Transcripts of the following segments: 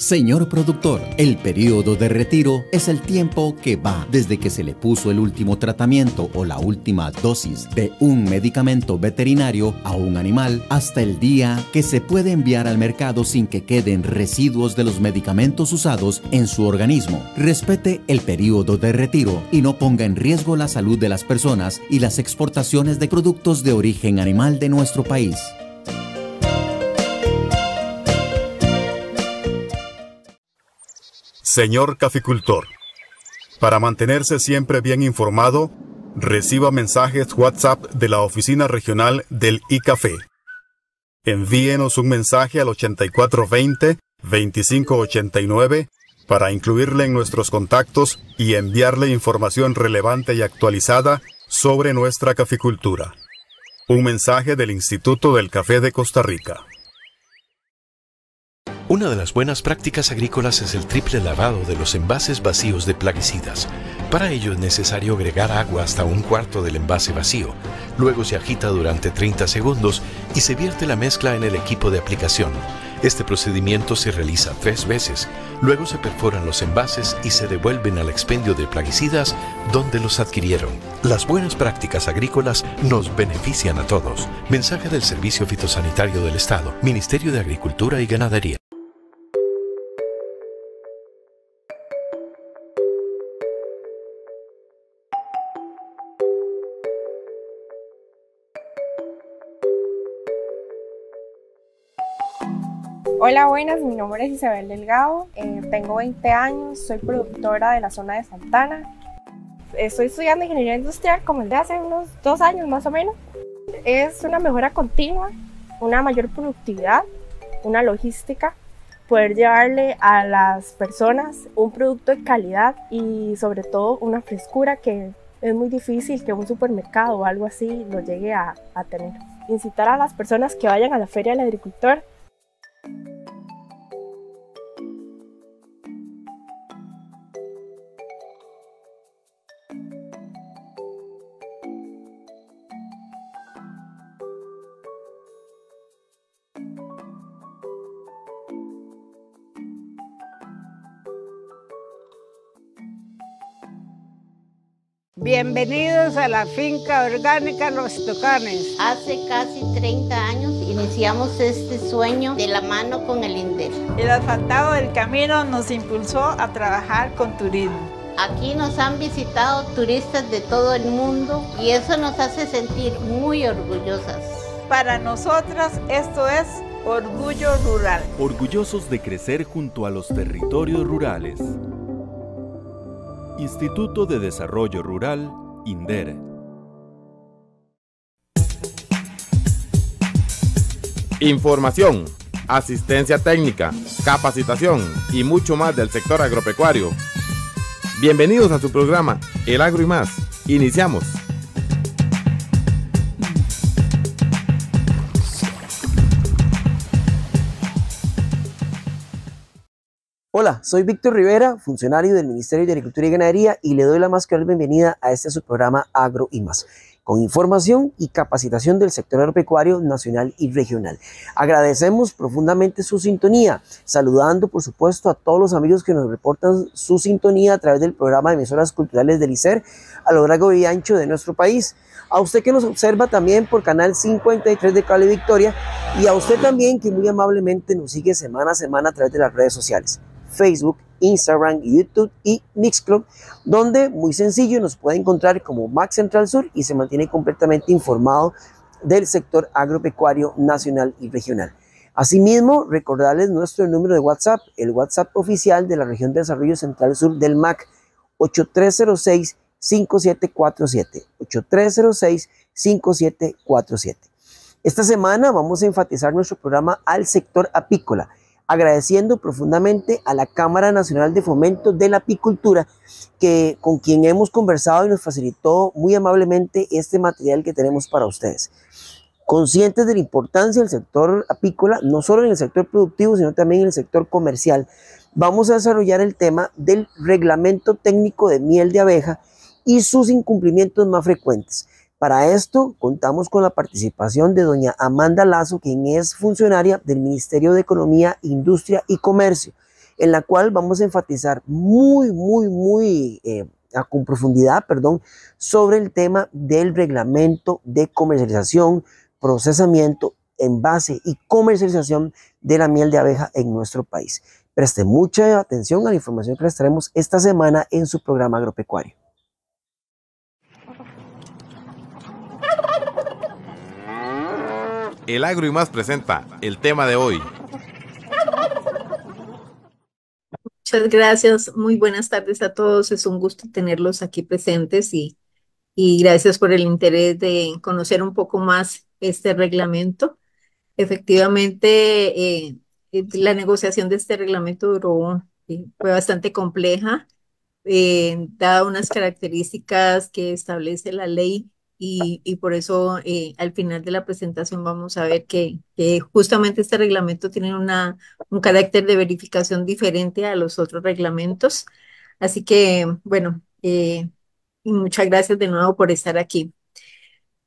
Señor productor, el periodo de retiro es el tiempo que va desde que se le puso el último tratamiento o la última dosis de un medicamento veterinario a un animal hasta el día que se puede enviar al mercado sin que queden residuos de los medicamentos usados en su organismo. Respete el periodo de retiro y no ponga en riesgo la salud de las personas y las exportaciones de productos de origen animal de nuestro país. Señor caficultor, para mantenerse siempre bien informado, reciba mensajes WhatsApp de la oficina regional del ICAFE. Envíenos un mensaje al 8420-2589 para incluirle en nuestros contactos y enviarle información relevante y actualizada sobre nuestra caficultura. Un mensaje del Instituto del Café de Costa Rica. Una de las buenas prácticas agrícolas es el triple lavado de los envases vacíos de plaguicidas. Para ello es necesario agregar agua hasta un cuarto del envase vacío. Luego se agita durante 30 segundos y se vierte la mezcla en el equipo de aplicación. Este procedimiento se realiza tres veces. Luego se perforan los envases y se devuelven al expendio de plaguicidas donde los adquirieron. Las buenas prácticas agrícolas nos benefician a todos. Mensaje del Servicio Fitosanitario del Estado, Ministerio de Agricultura y Ganadería. Hola, buenas, mi nombre es Isabel Delgado, eh, tengo 20 años, soy productora de la zona de Santana. Estoy estudiando ingeniería industrial como el de hace unos dos años más o menos. Es una mejora continua, una mayor productividad, una logística, poder llevarle a las personas un producto de calidad y sobre todo una frescura que es muy difícil que un supermercado o algo así lo llegue a, a tener. Incitar a las personas que vayan a la Feria del Agricultor Thank you. Bienvenidos a la finca orgánica Los Tocanes. Hace casi 30 años iniciamos este sueño de la mano con el INDER. El asfaltado del camino nos impulsó a trabajar con turismo. Aquí nos han visitado turistas de todo el mundo y eso nos hace sentir muy orgullosas. Para nosotras esto es orgullo rural. Orgullosos de crecer junto a los territorios rurales. Instituto de Desarrollo Rural, INDER. Información, asistencia técnica, capacitación y mucho más del sector agropecuario. Bienvenidos a su programa El Agro y más. Iniciamos. Hola, soy Víctor Rivera, funcionario del Ministerio de Agricultura y Ganadería y le doy la más cordial bienvenida a este programa Agro y más, con información y capacitación del sector agropecuario nacional y regional. Agradecemos profundamente su sintonía, saludando por supuesto a todos los amigos que nos reportan su sintonía a través del programa de emisoras culturales del ICER a lo largo y ancho de nuestro país. A usted que nos observa también por Canal 53 de Cable Victoria y a usted también que muy amablemente nos sigue semana a semana a través de las redes sociales. Facebook, Instagram, YouTube y Mixclub, donde muy sencillo nos puede encontrar como Max Central Sur y se mantiene completamente informado del sector agropecuario nacional y regional. Asimismo, recordarles nuestro número de WhatsApp, el WhatsApp oficial de la región de desarrollo central sur del MAC, 8306-5747, 8306-5747. Esta semana vamos a enfatizar nuestro programa al sector apícola, agradeciendo profundamente a la Cámara Nacional de Fomento de la Apicultura, que, con quien hemos conversado y nos facilitó muy amablemente este material que tenemos para ustedes. Conscientes de la importancia del sector apícola, no solo en el sector productivo, sino también en el sector comercial, vamos a desarrollar el tema del reglamento técnico de miel de abeja y sus incumplimientos más frecuentes. Para esto contamos con la participación de doña Amanda Lazo, quien es funcionaria del Ministerio de Economía, Industria y Comercio. en la cual vamos a enfatizar muy, muy, muy eh, con profundidad, perdón, sobre el tema del reglamento de comercialización, procesamiento, envase y comercialización de la miel de abeja en nuestro país. Preste mucha atención a la información que les traemos esta semana en su programa agropecuario. El Agro y Más presenta el tema de hoy. Muchas gracias, muy buenas tardes a todos. Es un gusto tenerlos aquí presentes y, gracias por el interés de conocer un poco más este reglamento. Efectivamente, eh, eh, la negociación de este reglamento duró, eh, fue bastante compleja, dada unas características que establece la ley y, por eso al final de la presentación vamos a ver que, justamente este reglamento tiene una, un carácter de verificación diferente a los otros reglamentos. Así que, bueno, y muchas gracias de nuevo por estar aquí.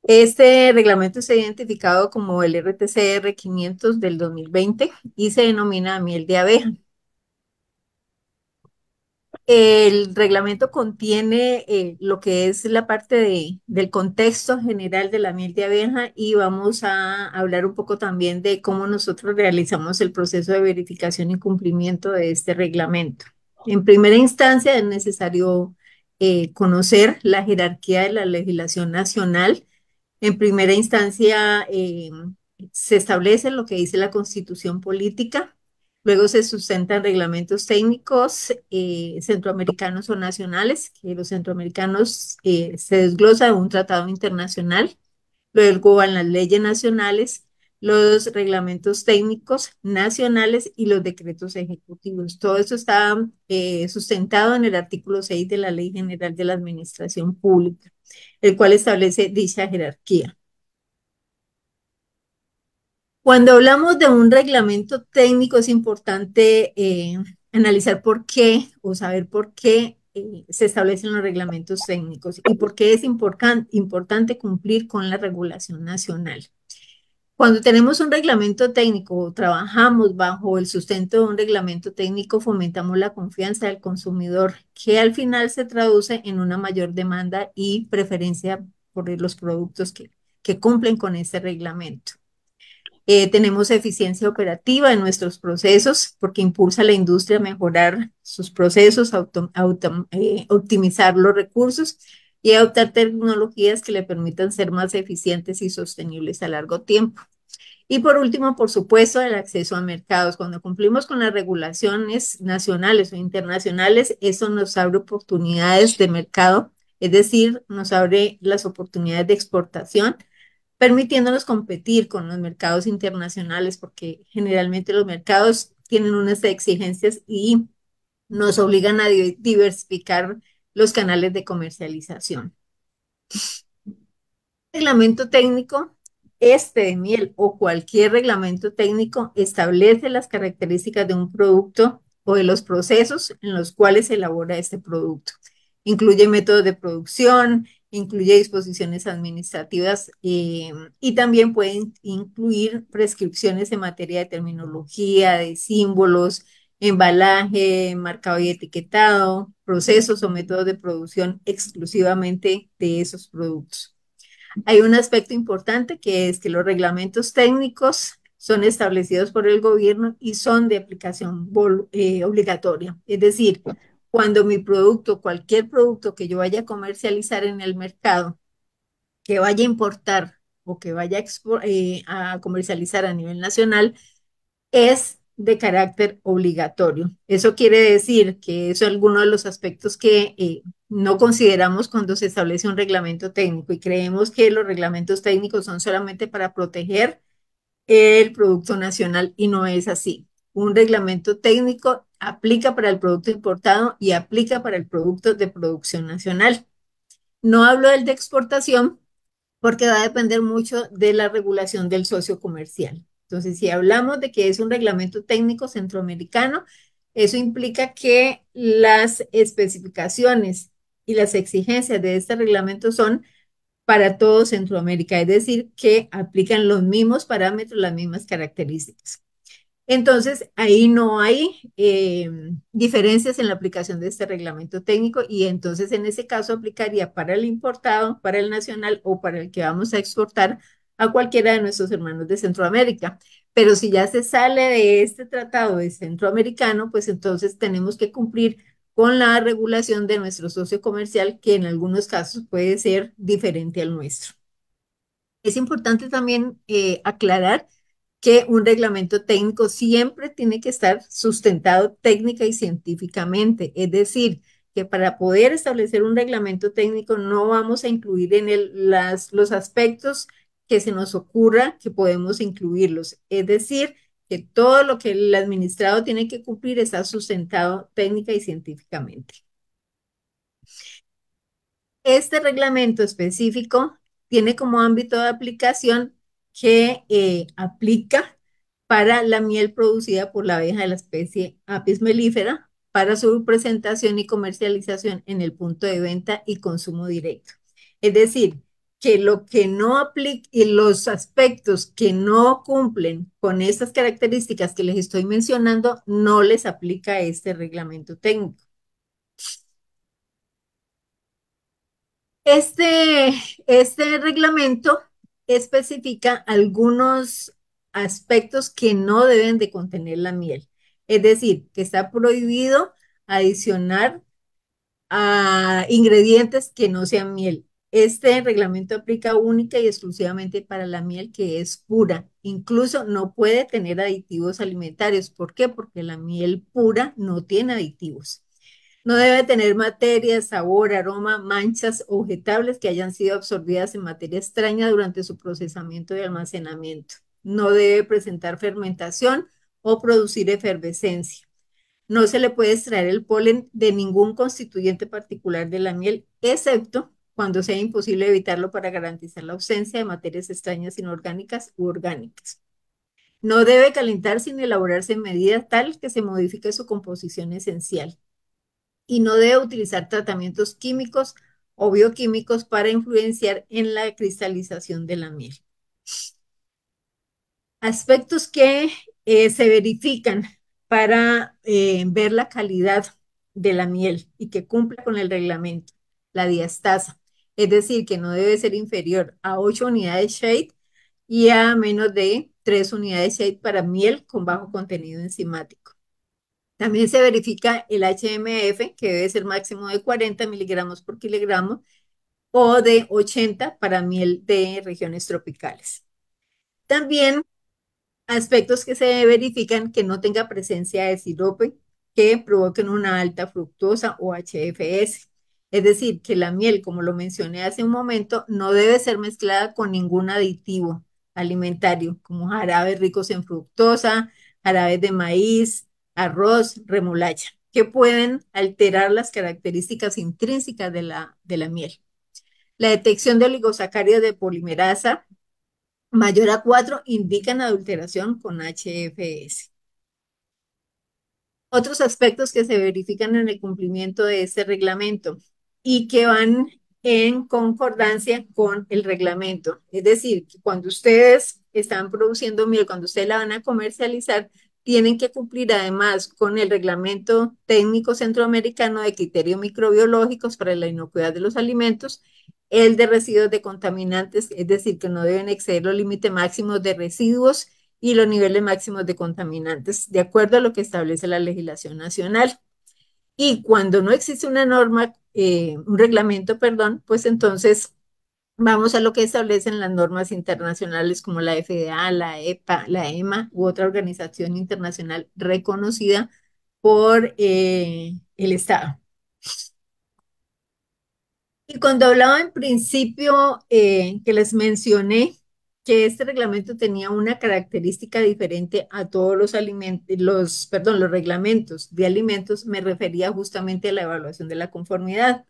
Este reglamento está identificado como el RTCR 500 del 2020 y se denomina miel de abeja. El reglamento contiene eh, lo que es la parte del contexto general de la miel de abeja y vamos a hablar un poco también de cómo nosotros realizamos el proceso de verificación y cumplimiento de este reglamento. En primera instancia es necesario eh, conocer la jerarquía de la legislación nacional en primera instancia, eh, se establece lo que dice la constitución política, luego se sustentan reglamentos técnicos eh, centroamericanos o nacionales, que los centroamericanos eh, se desglosa de un tratado internacional, luego van las leyes nacionales, los reglamentos técnicos nacionales y los decretos ejecutivos. Todo eso está sustentado en el artículo 6 de la Ley General de la Administración Pública el cual establece dicha jerarquía. Cuando hablamos de un reglamento técnico es importante eh, analizar por qué o saber por qué eh, se establecen los reglamentos técnicos y por qué es importante cumplir con la regulación nacional. Cuando tenemos un reglamento técnico o trabajamos bajo el sustento de un reglamento técnico, fomentamos la confianza del consumidor, que al final se traduce en una mayor demanda y preferencia por los productos que, que cumplen con este reglamento. Eh, tenemos eficiencia operativa en nuestros procesos porque impulsa a la industria a mejorar sus procesos, eh, optimizar los recursos y adoptar tecnologías que le permitan ser más eficientes y sostenibles a largo tiempo. Y por último, por supuesto, el acceso a mercados. Cuando cumplimos con las regulaciones nacionales o internacionales, eso nos abre oportunidades de mercado, es decir, nos abre las oportunidades de exportación, permitiéndonos competir con los mercados internacionales, porque generalmente los mercados tienen unas exigencias y nos obligan a diversificar los canales de comercialización. Reglamento técnico, este de miel o cualquier reglamento técnico establece las características de un producto o de los procesos en los cuales se elabora este producto. Incluye métodos de producción, incluye disposiciones administrativas eh, y también puede incluir prescripciones en materia de terminología, de símbolos, embalaje, marcado y etiquetado, procesos o métodos de producción exclusivamente de esos productos. Hay un aspecto importante que es que los reglamentos técnicos son establecidos por el gobierno y son de aplicación eh, obligatoria. Es decir, cuando mi producto, cualquier producto que yo vaya a comercializar en el mercado, que vaya a importar o que vaya a, eh, comercializar a nivel nacional, es de carácter obligatorio. Eso quiere decir que eso es alguno de los aspectos que eh, no consideramos cuando se establece un reglamento técnico y creemos que los reglamentos técnicos son solamente para proteger el producto nacional y no es así. Un reglamento técnico aplica para el producto importado y aplica para el producto de producción nacional. No hablo del de exportación porque va a depender mucho de la regulación del socio comercial. Entonces, si hablamos de que es un reglamento técnico centroamericano, eso implica que las especificaciones y las exigencias de este reglamento son para todo Centroamérica, es decir, que aplican los mismos parámetros, las mismas características. Entonces, ahí no hay eh, diferencias en la aplicación de este reglamento técnico y entonces en ese caso aplicaría para el importado, para el nacional o para el que vamos a exportar a cualquiera de nuestros hermanos de Centroamérica. Pero si ya se sale de este tratado de centroamericano, pues entonces tenemos que cumplir con la regulación de nuestro socio comercial, que en algunos casos puede ser diferente al nuestro. Es importante también eh, aclarar que un reglamento técnico siempre tiene que estar sustentado técnica y científicamente, es decir, que para poder establecer un reglamento técnico no vamos a incluir en él las, los aspectos que se nos ocurra que podemos incluirlos. Es decir, que todo lo que el administrado tiene que cumplir está sustentado técnica y científicamente. Este reglamento específico tiene como ámbito de aplicación que eh, aplica para la miel producida por la abeja de la especie Apis mellifera para su presentación y comercialización en el punto de venta y consumo directo. Es decir, que lo que no aplica y los aspectos que no cumplen con estas características que les estoy mencionando no les aplica este reglamento técnico. Este, este reglamento especifica algunos aspectos que no deben de contener la miel. Es decir, que está prohibido adicionar a ingredientes que no sean miel. Este reglamento aplica única y exclusivamente para la miel que es pura. Incluso no puede tener aditivos alimentarios. ¿Por qué? Porque la miel pura no tiene aditivos. No debe tener materia, sabor, aroma, manchas o vegetables que hayan sido absorbidas en materia extraña durante su procesamiento y almacenamiento. No debe presentar fermentación o producir efervescencia. No se le puede extraer el polen de ningún constituyente particular de la miel, excepto cuando sea imposible evitarlo para garantizar la ausencia de materias extrañas inorgánicas u orgánicas. No debe calentar sin elaborarse en medida tal que se modifique su composición esencial. Y no debe utilizar tratamientos químicos o bioquímicos para influenciar en la cristalización de la miel. Aspectos que eh, se verifican para eh, ver la calidad de la miel y que cumpla con el reglamento. La diastasa es decir, que no debe ser inferior a 8 unidades shade y a menos de 3 unidades shade para miel con bajo contenido enzimático. También se verifica el HMF, que debe ser máximo de 40 miligramos por kilogramo o de 80 para miel de regiones tropicales. También aspectos que se verifican que no tenga presencia de sirope que provoquen una alta fructosa o HFS. Es decir, que la miel, como lo mencioné hace un momento, no debe ser mezclada con ningún aditivo alimentario, como jarabes ricos en fructosa, jarabes de maíz, arroz, remolacha, que pueden alterar las características intrínsecas de la, de la miel. La detección de oligosacáridos de polimerasa mayor a 4 indican adulteración con HFS. Otros aspectos que se verifican en el cumplimiento de este reglamento y que van en concordancia con el reglamento. Es decir, cuando ustedes están produciendo miel, cuando ustedes la van a comercializar, tienen que cumplir además con el reglamento técnico centroamericano de criterios microbiológicos para la inocuidad de los alimentos, el de residuos de contaminantes, es decir, que no deben exceder los límites máximos de residuos y los niveles máximos de contaminantes, de acuerdo a lo que establece la legislación nacional. Y cuando no existe una norma, eh, un reglamento, perdón, pues entonces vamos a lo que establecen las normas internacionales como la FDA, la EPA, la EMA u otra organización internacional reconocida por eh, el Estado. Y cuando hablaba en principio eh, que les mencioné que este reglamento tenía una característica diferente a todos los alimentos, los, perdón, los reglamentos de alimentos, me refería justamente a la evaluación de la conformidad.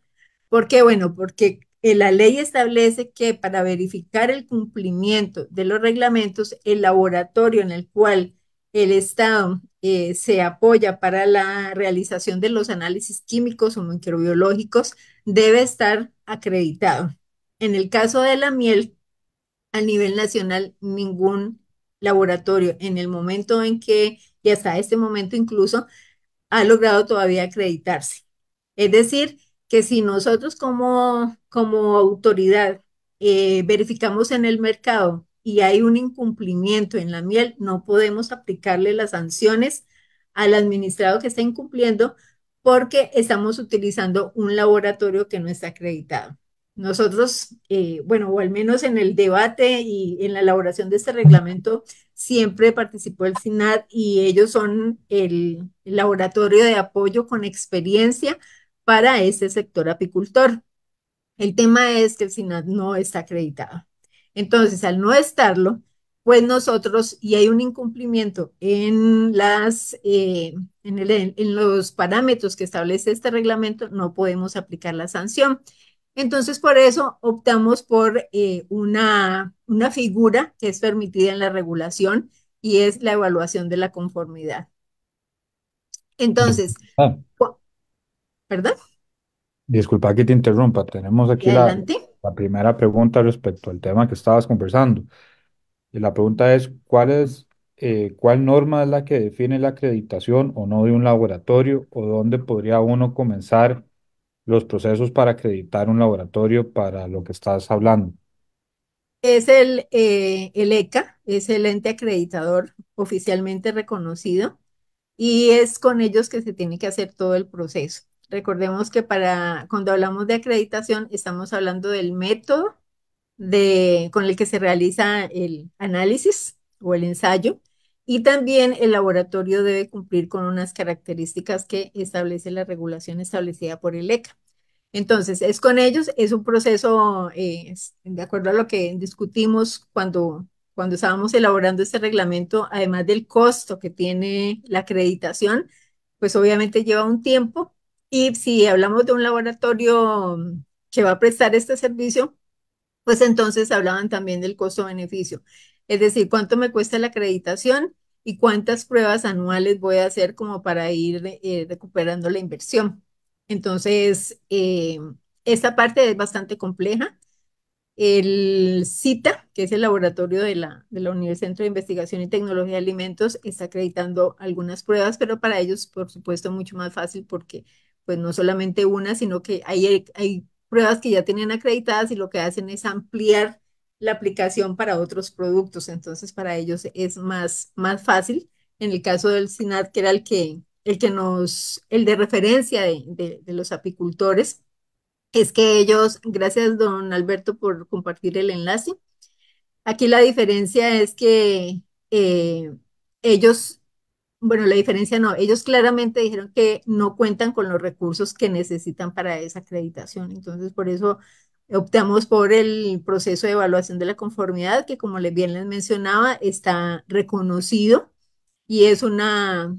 ¿Por qué? Bueno, porque la ley establece que para verificar el cumplimiento de los reglamentos, el laboratorio en el cual el Estado eh, se apoya para la realización de los análisis químicos o microbiológicos debe estar acreditado. En el caso de la miel, a nivel nacional ningún laboratorio en el momento en que, y hasta este momento incluso, ha logrado todavía acreditarse. Es decir, que si nosotros como, como autoridad eh, verificamos en el mercado y hay un incumplimiento en la miel, no podemos aplicarle las sanciones al administrado que está incumpliendo porque estamos utilizando un laboratorio que no está acreditado. Nosotros, eh, bueno, o al menos en el debate y en la elaboración de este reglamento, siempre participó el SINAT y ellos son el, laboratorio de apoyo con experiencia para ese sector apicultor. El tema es que el SINAT no está acreditado. Entonces, al no estarlo, pues nosotros, y hay un incumplimiento en, las, eh, en, en los parámetros que establece este reglamento, no podemos aplicar la sanción. Entonces, por eso optamos por eh, una, una figura que es permitida en la regulación y es la evaluación de la conformidad. Entonces, ah. ¿Perdón? Disculpa que te interrumpa, tenemos aquí la, la, primera pregunta respecto al tema que estabas conversando. Y la pregunta es, ¿cuál es, eh, cuál norma es la que define la acreditación o no de un laboratorio o dónde podría uno comenzar los procesos para acreditar un laboratorio para lo que estás hablando? Es el, eh, el ECA, es el ente acreditador oficialmente reconocido y es con ellos que se tiene que hacer todo el proceso. Recordemos que para cuando hablamos de acreditación estamos hablando del método de, con el que se realiza el análisis o el ensayo y también el laboratorio debe cumplir con unas características que establece la regulación establecida por el ECA. Entonces, es con ellos, es un proceso, eh, de acuerdo a lo que discutimos cuando, cuando estábamos elaborando este reglamento, además del costo que tiene la acreditación, pues obviamente lleva un tiempo. Y si hablamos de un laboratorio que va a prestar este servicio, pues entonces hablaban también del costo-beneficio. Es decir, cuánto me cuesta la acreditación y cuántas pruebas anuales voy a hacer como para ir eh, recuperando la inversión. Entonces, eh, esta parte es bastante compleja. El CITA, que es el laboratorio de la, de la Universidad Centro de Investigación y Tecnología de Alimentos, está acreditando algunas pruebas, pero para ellos, por supuesto, mucho más fácil porque pues no solamente una, sino que hay, hay pruebas que ya tienen acreditadas y lo que hacen es ampliar la aplicación para otros productos. Entonces, para ellos es más, más fácil. En el caso del SINAT, que era el que, el que nos, el de referencia de, los apicultores, es que ellos, gracias don Alberto por compartir el enlace. Aquí la diferencia es que eh, ellos, bueno, la diferencia no, ellos claramente dijeron que no cuentan con los recursos que necesitan para esa acreditación. Entonces, por eso optamos por el proceso de evaluación de la conformidad, que como bien les mencionaba, está reconocido y es una,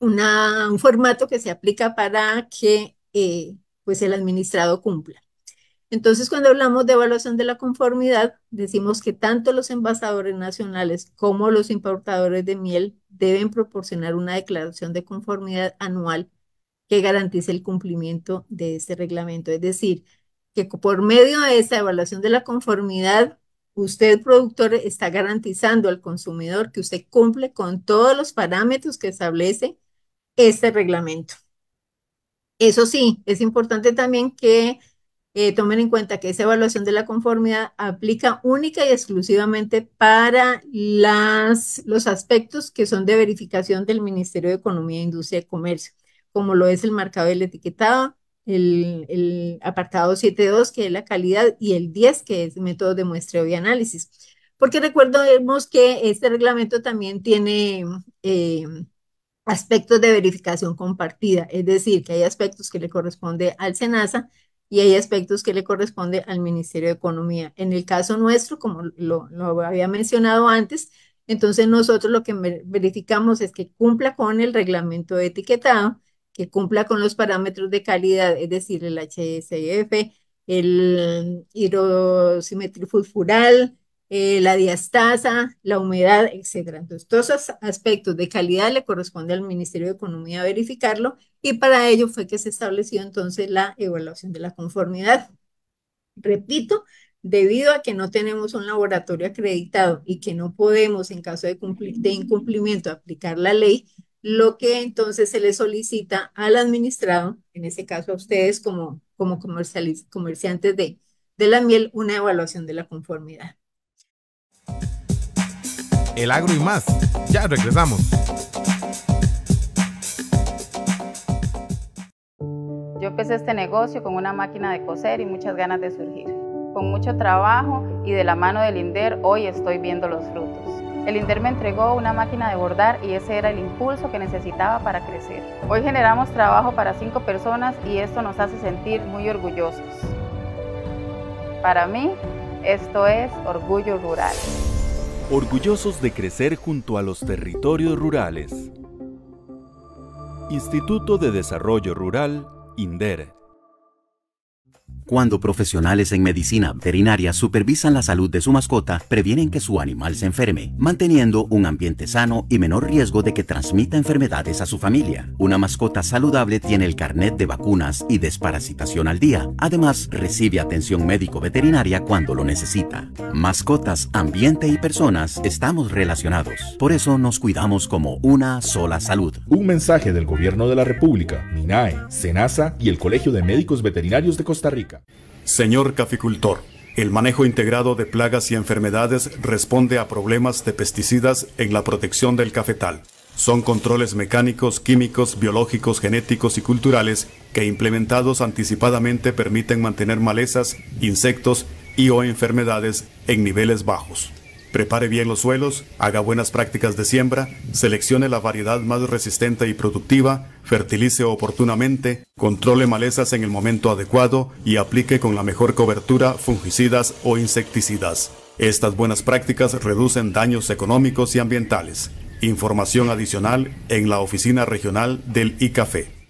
un formato que se aplica para que eh, pues el administrado cumpla. Entonces, cuando hablamos de evaluación de la conformidad, decimos que tanto los envasadores nacionales como los importadores de miel deben proporcionar una declaración de conformidad anual que garantice el cumplimiento de este reglamento. Es decir, que por medio de esta evaluación de la conformidad, usted, productor, está garantizando al consumidor que usted cumple con todos los parámetros que establece este reglamento. Eso sí, es importante también que eh, tomen en cuenta que esa evaluación de la conformidad aplica única y exclusivamente para las, los aspectos que son de verificación del Ministerio de Economía, Industria y Comercio, como lo es el marcado del etiquetado, el, apartado 7.2, que es la calidad, y el 10, que es método de muestreo y análisis. Porque recordemos que este reglamento también tiene eh, aspectos de verificación compartida, es decir, que hay aspectos que le corresponde al SENASA y hay aspectos que le corresponde al Ministerio de Economía. En el caso nuestro, como lo, había mencionado antes, entonces nosotros lo que verificamos es que cumpla con el reglamento de etiquetado, que cumpla con los parámetros de calidad, es decir, el HSF, el hidrosimetrifulfural, eh, la diastasa, la humedad, etc. Entonces, todos esos aspectos de calidad le corresponde al Ministerio de Economía verificarlo y para ello fue que se estableció entonces la evaluación de la conformidad. Repito, debido a que no tenemos un laboratorio acreditado y que no podemos, en caso de, incumplimiento, aplicar la ley, lo que entonces se le solicita al administrado, en ese caso a ustedes como, como comerciantes de la miel, una evaluación de la conformidad. El agro y más. Ya regresamos. Yo empecé este negocio con una máquina de coser y muchas ganas de surgir. Con mucho trabajo y de la mano del INDER hoy estoy viendo los frutos. El INDER me entregó una máquina de bordar y ese era el impulso que necesitaba para crecer. Hoy generamos trabajo para cinco personas y esto nos hace sentir muy orgullosos. Para mí, esto es orgullo rural. Orgullosos de crecer junto a los territorios rurales. Instituto de Desarrollo Rural, INDER. Cuando profesionales en medicina veterinaria supervisan la salud de su mascota, previenen que su animal se enferme, manteniendo un ambiente sano y menor riesgo de que transmita enfermedades a su familia. Una mascota saludable tiene el carnet de vacunas y desparasitación al día. Además, recibe atención médico-veterinaria cuando lo necesita. Mascotas, ambiente y personas estamos relacionados. Por eso nos cuidamos como una sola salud. Un mensaje del Gobierno de la República, MINAE, SENASA y el Colegio de Médicos Veterinarios de Costa Rica. Señor caficultor, el manejo integrado de plagas y enfermedades responde a problemas de pesticidas en la protección del cafetal. Son controles mecánicos, químicos, biológicos, genéticos y culturales que implementados anticipadamente permiten mantener malezas, insectos y o enfermedades en niveles bajos. Prepare bien los suelos, haga buenas prácticas de siembra, seleccione la variedad más resistente y productiva, fertilice oportunamente, controle malezas en el momento adecuado y aplique con la mejor cobertura fungicidas o insecticidas. Estas buenas prácticas reducen daños económicos y ambientales. Información adicional en la oficina regional del ICAFE.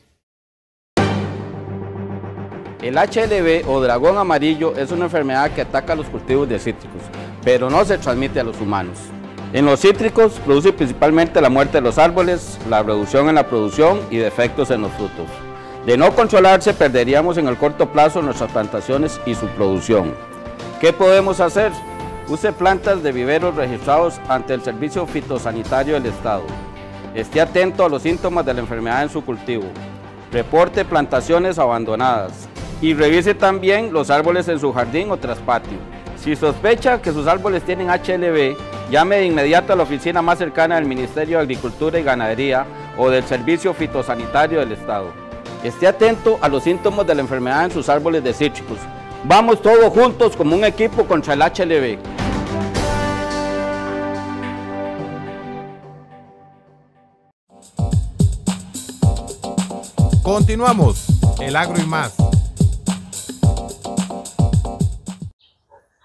El HLB o dragón amarillo es una enfermedad que ataca los cultivos de cítricos pero no se transmite a los humanos. En los cítricos produce principalmente la muerte de los árboles, la reducción en la producción y defectos en los frutos. De no controlarse perderíamos en el corto plazo nuestras plantaciones y su producción. ¿Qué podemos hacer? Use plantas de viveros registrados ante el Servicio Fitosanitario del Estado. Esté atento a los síntomas de la enfermedad en su cultivo. Reporte plantaciones abandonadas. Y revise también los árboles en su jardín o traspatio. Si sospecha que sus árboles tienen HLB, llame de inmediato a la oficina más cercana del Ministerio de Agricultura y Ganadería o del Servicio Fitosanitario del Estado. Esté atento a los síntomas de la enfermedad en sus árboles de cítricos. Vamos todos juntos como un equipo contra el HLB. Continuamos, el agro y más.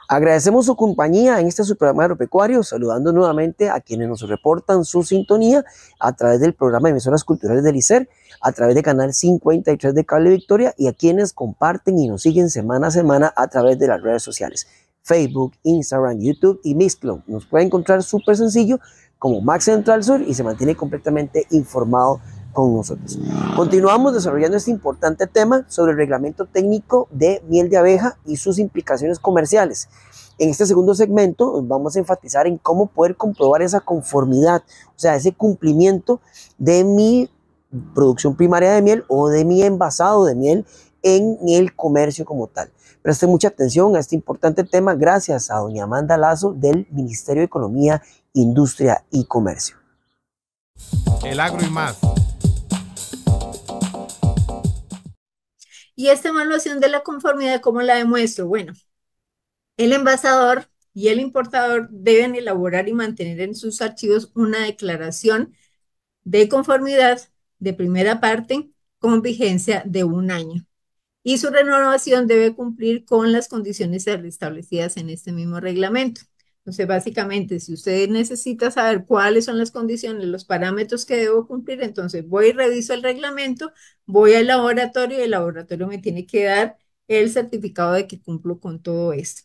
Agradecemos su compañía en este su programa agropecuario, saludando nuevamente a quienes nos reportan su sintonía a través del programa de emisoras culturales del ICER, a través de Canal 53 de Cable Victoria y a quienes comparten y nos siguen semana a semana a través de las redes sociales, Facebook, Instagram, YouTube y Mixcloud. Nos puede encontrar súper sencillo como Max Central Sur y se mantiene completamente informado con nosotros. Continuamos desarrollando este importante tema sobre el reglamento técnico de miel de abeja y sus implicaciones comerciales. En este segundo segmento vamos a enfatizar en cómo poder comprobar esa conformidad, o sea, ese cumplimiento de mi producción primaria de miel o de mi envasado de miel en el comercio como tal. Presten mucha atención a este importante tema gracias a doña Amanda Lazo del Ministerio de Economía, Industria y Comercio. El agro y más Y esta evaluación de la conformidad, ¿cómo la demuestro? Bueno, el envasador y el importador deben elaborar y mantener en sus archivos una declaración de conformidad de primera parte con vigencia de un año. Y su renovación debe cumplir con las condiciones establecidas en este mismo reglamento. Entonces, básicamente, si usted necesita saber cuáles son las condiciones, los parámetros que debo cumplir, entonces voy y reviso el reglamento, voy al laboratorio y el laboratorio me tiene que dar el certificado de que cumplo con todo esto.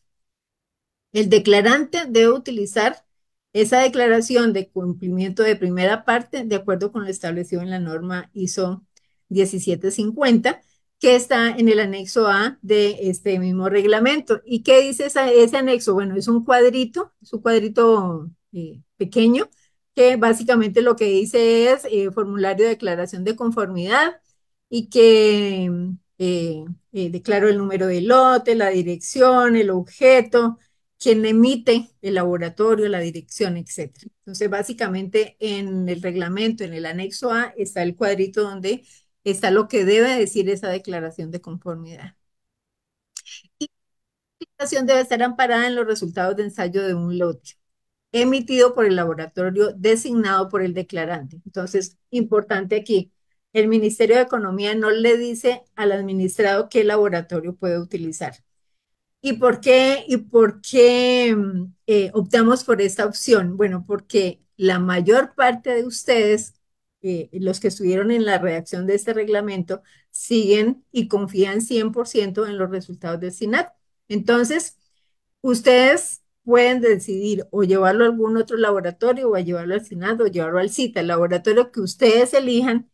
El declarante debe utilizar esa declaración de cumplimiento de primera parte de acuerdo con lo establecido en la norma ISO 1750 que está en el anexo A de este mismo reglamento. ¿Y qué dice ese anexo? Bueno, es un cuadrito, es un cuadrito eh, pequeño, que básicamente lo que dice es eh, formulario de declaración de conformidad y que eh, declaro el número del lote, la dirección, el objeto, quien emite el laboratorio, la dirección, etc. Entonces, básicamente en el reglamento, en el anexo A, está el cuadrito donde está lo que debe decir esa declaración de conformidad. Y la declaración debe estar amparada en los resultados de ensayo de un lote emitido por el laboratorio designado por el declarante. Entonces, importante aquí, el Ministerio de Economía no le dice al administrado qué laboratorio puede utilizar. ¿Y por qué, y por qué eh, optamos por esta opción? Bueno, porque la mayor parte de ustedes eh, los que estuvieron en la redacción de este reglamento siguen y confían 100% en los resultados del SINAT. Entonces, ustedes pueden decidir o llevarlo a algún otro laboratorio o a llevarlo al SINAT o llevarlo al CITA, el laboratorio que ustedes elijan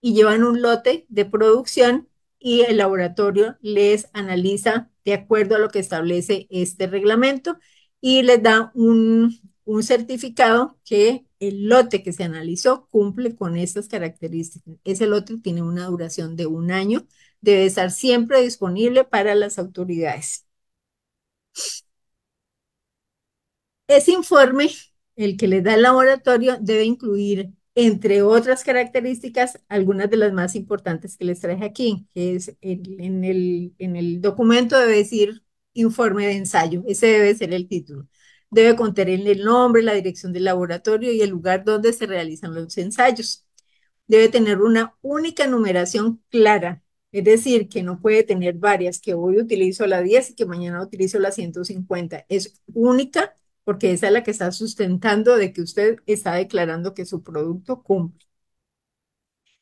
y llevan un lote de producción y el laboratorio les analiza de acuerdo a lo que establece este reglamento y les da un, un certificado que el lote que se analizó cumple con estas características. Ese lote tiene una duración de un año, debe estar siempre disponible para las autoridades. Ese informe, el que le da el laboratorio, debe incluir, entre otras características, algunas de las más importantes que les traje aquí, que es en, el, en el documento debe decir informe de ensayo, ese debe ser el título debe contener el nombre, la dirección del laboratorio y el lugar donde se realizan los ensayos. Debe tener una única numeración clara, es decir, que no puede tener varias, que hoy utilizo la 10 y que mañana utilizo la 150. Es única porque esa es la que está sustentando de que usted está declarando que su producto cumple.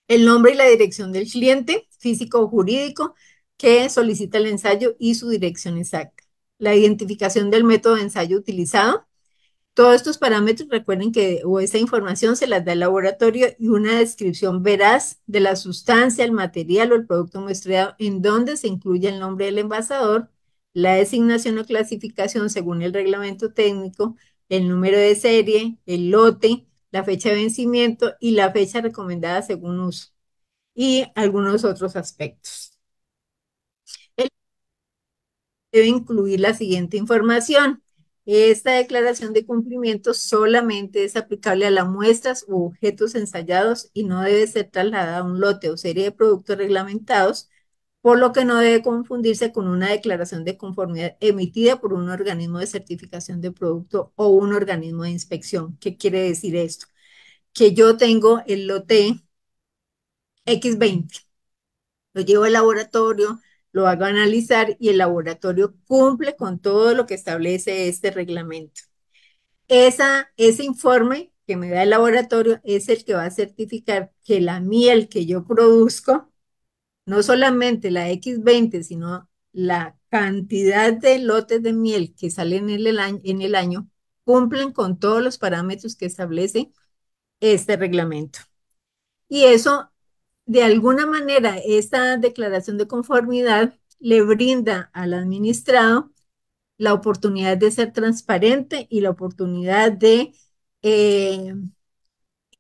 El nombre y la dirección del cliente, físico o jurídico, que solicita el ensayo y su dirección exacta la identificación del método de ensayo utilizado. Todos estos parámetros, recuerden que o esa información se las da el laboratorio y una descripción veraz de la sustancia, el material o el producto muestreado en donde se incluye el nombre del envasador, la designación o clasificación según el reglamento técnico, el número de serie, el lote, la fecha de vencimiento y la fecha recomendada según uso y algunos otros aspectos debe incluir la siguiente información. Esta declaración de cumplimiento solamente es aplicable a las muestras u objetos ensayados y no debe ser trasladada a un lote o serie de productos reglamentados, por lo que no debe confundirse con una declaración de conformidad emitida por un organismo de certificación de producto o un organismo de inspección. ¿Qué quiere decir esto? Que yo tengo el lote X20, lo llevo al laboratorio, lo hago analizar y el laboratorio cumple con todo lo que establece este reglamento. Esa, ese informe que me da el laboratorio es el que va a certificar que la miel que yo produzco, no solamente la X20, sino la cantidad de lotes de miel que salen en el año, en el año cumplen con todos los parámetros que establece este reglamento. Y eso de alguna manera esta declaración de conformidad le brinda al administrado la oportunidad de ser transparente y la oportunidad de eh,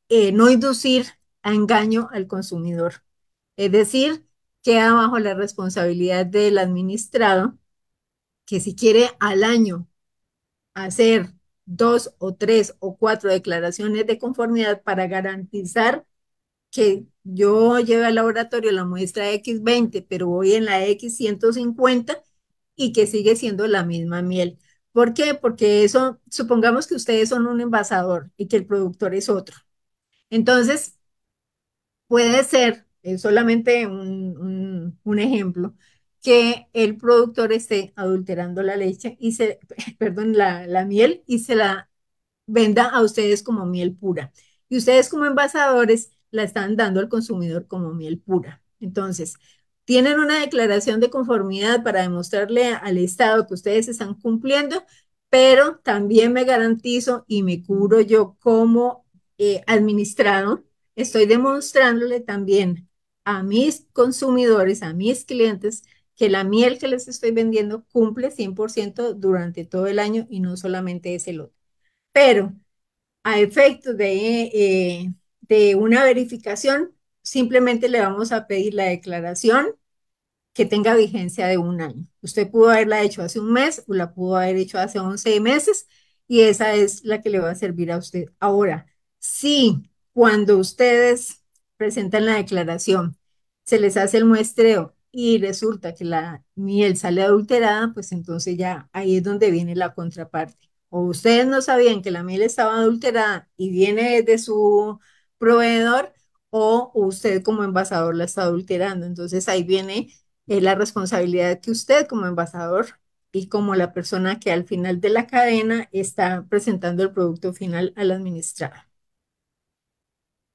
eh, no inducir a engaño al consumidor. Es decir, queda bajo la responsabilidad del administrado que si quiere al año hacer dos o tres o cuatro declaraciones de conformidad para garantizar que yo llevo al laboratorio la muestra X20, pero voy en la X150 y que sigue siendo la misma miel. ¿Por qué? Porque eso, supongamos que ustedes son un envasador y que el productor es otro. Entonces, puede ser, es solamente un, un ejemplo, que el productor esté adulterando la leche y se, perdón, la, la miel y se la venda a ustedes como miel pura. Y ustedes como envasadores la están dando al consumidor como miel pura. Entonces, tienen una declaración de conformidad para demostrarle al Estado que ustedes están cumpliendo, pero también me garantizo y me cubro yo como eh, estoy demostrándole también a mis consumidores, a mis clientes, que la miel que les estoy vendiendo cumple 100% durante todo el año y no solamente ese lote. Pero a efecto de, eh, de una verificación, simplemente le vamos a pedir la declaración que tenga vigencia de un año. Usted pudo haberla hecho hace un mes o la pudo haber hecho hace 11 meses y esa es la que le va a servir a usted. Ahora, si cuando ustedes presentan la declaración, se les hace el muestreo y resulta que la miel sale adulterada, pues entonces ya ahí es donde viene la contraparte. O ustedes no sabían que la miel estaba adulterada y viene de su proveedor, o usted como envasador la está adulterando. Entonces ahí viene eh, la responsabilidad que usted como envasador y como la persona que al final de la cadena está presentando el producto final al administrador.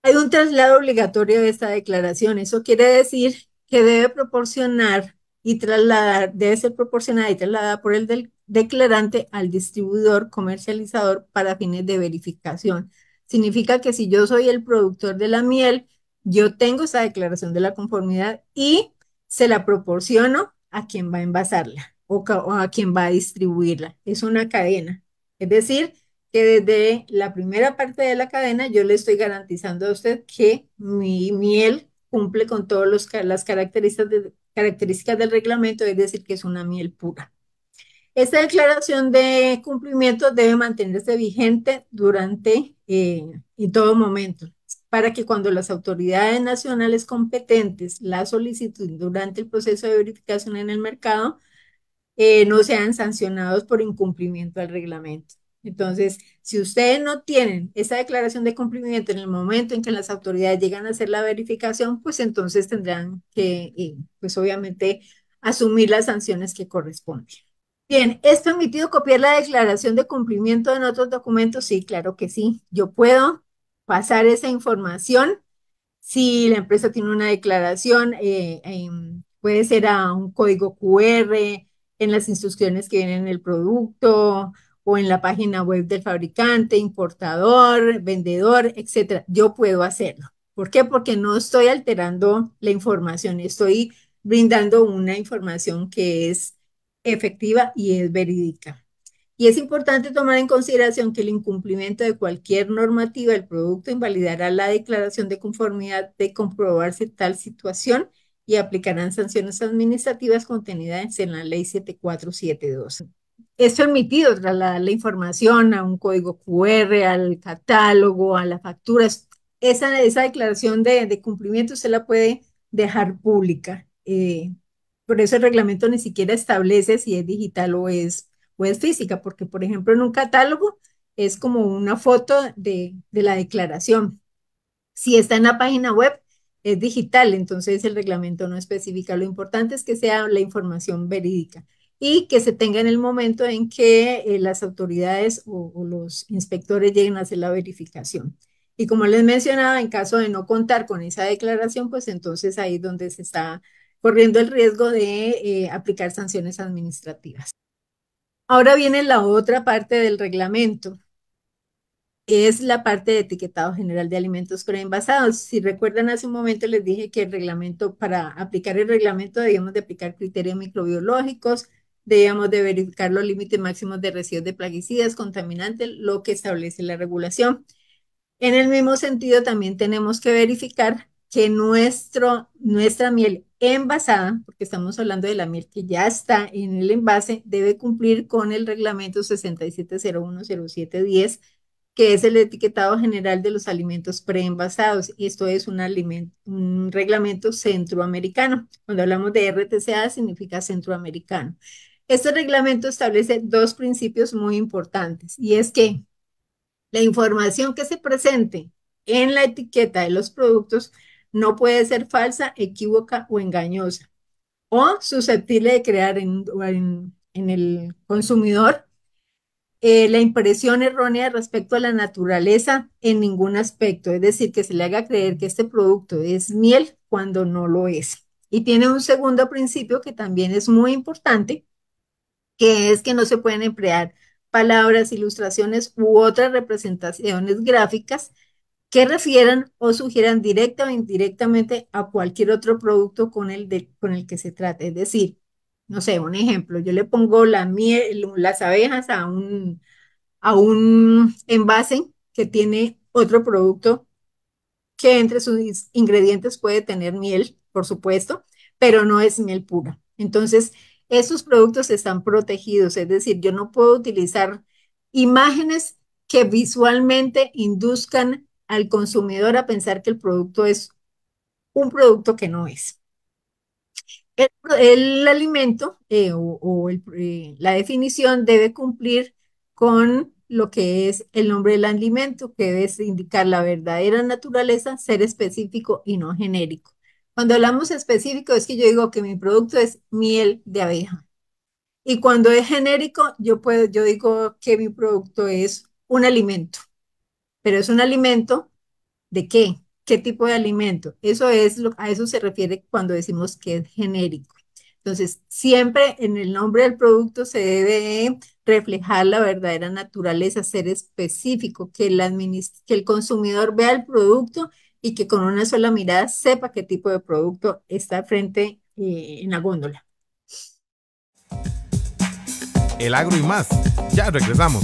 Hay un traslado obligatorio de esta declaración. Eso quiere decir que debe proporcionar y trasladar, debe ser proporcionada y trasladada por el del declarante al distribuidor comercializador para fines de verificación. Significa que si yo soy el productor de la miel, yo tengo esa declaración de la conformidad y se la proporciono a quien va a envasarla o, a quien va a distribuirla. Es una cadena. Es decir, que desde la primera parte de la cadena yo le estoy garantizando a usted que mi miel cumple con todas las características, características del reglamento, es decir, que es una miel pura. Esta declaración de cumplimiento debe mantenerse vigente durante eh, en todo momento para que cuando las autoridades nacionales competentes la soliciten durante el proceso de verificación en el mercado, eh, no sean sancionados por incumplimiento al reglamento. Entonces, si ustedes no tienen esa declaración de cumplimiento en el momento en que las autoridades llegan a hacer la verificación, pues entonces tendrán que, eh, pues obviamente, asumir las sanciones que corresponden. Bien, ¿es permitido copiar la declaración de cumplimiento en otros documentos? Sí, claro que sí. Yo puedo pasar esa información. Si la empresa tiene una declaración, eh, puede ser a un código QR en las instrucciones que vienen en el producto o en la página web del fabricante, importador, vendedor, etcétera. Yo puedo hacerlo. ¿Por qué? Porque no estoy alterando la información, estoy brindando una información que es efectiva y es verídica. Y es importante tomar en consideración que el incumplimiento de cualquier normativa del producto invalidará la declaración de conformidad de comprobarse tal situación y aplicarán sanciones administrativas contenidas en la ley 7472. Es permitido trasladar la información a un código QR, al catálogo, a las facturas. Esa, esa declaración de, cumplimiento se la puede dejar pública. Eh, por eso el reglamento ni siquiera establece si es digital o es o es física, porque por ejemplo en un catálogo es como una foto de, de la declaración. Si está en la página web, es digital, entonces el reglamento no especifica. Lo importante es que sea la información verídica y que se tenga en el momento en que eh, las autoridades o, o, los inspectores lleguen a hacer la verificación. Y como les mencionaba, en caso de no contar con esa declaración, pues entonces ahí es donde se está corriendo el riesgo de eh, aplicar sanciones administrativas. Ahora viene la otra parte del reglamento, es la parte de etiquetado general de alimentos preenvasados. Si recuerdan, hace un momento les dije que el reglamento, para aplicar el reglamento debíamos de aplicar criterios microbiológicos, debíamos de verificar los límites máximos de residuos de plaguicidas, contaminantes, lo que establece la regulación. En el mismo sentido, también tenemos que verificar que nuestro, nuestra miel envasada, porque estamos hablando de la miel que ya está en el envase, debe cumplir con el reglamento 67010710, que es el etiquetado general de los alimentos preenvasados. Y esto es un, un reglamento centroamericano. Cuando hablamos de RTCA significa centroamericano. Este reglamento establece dos principios muy importantes y es que la información que se presente en la etiqueta de los productos no puede ser falsa, equívoca o engañosa, o susceptible de crear en, el consumidor eh, la impresión errónea respecto a la naturaleza en ningún aspecto, es decir, que se le haga creer que este producto es miel cuando no lo es. Y tiene un segundo principio que también es muy importante, que es que no se pueden emplear palabras, ilustraciones u otras representaciones gráficas que refieran o sugieran directa o indirectamente a cualquier otro producto con el, con el que se trate. Es decir, no sé, un ejemplo, yo le pongo la miel, las abejas a un, a un envase que tiene otro producto que entre sus ingredientes puede tener miel, por supuesto, pero no es miel pura. Entonces, esos productos están protegidos, es decir, yo no puedo utilizar imágenes que visualmente induzcan al consumidor a pensar que el producto es un producto que no es. El, alimento eh, o, eh, la definición debe cumplir con lo que es el nombre del alimento, que debe indicar la verdadera naturaleza, ser específico y no genérico. Cuando hablamos específico es que yo digo que mi producto es miel de abeja. Y cuando es genérico, yo, puedo, yo digo que mi producto es un alimento. Pero es un alimento de qué? ¿Qué tipo de alimento? Eso es lo, a eso se refiere cuando decimos que es genérico. Entonces, siempre en el nombre del producto se debe reflejar la verdadera naturaleza, ser específico, que el, que el consumidor vea el producto y que con una sola mirada sepa qué tipo de producto está frente eh, en la góndola. El agro y más. Ya regresamos.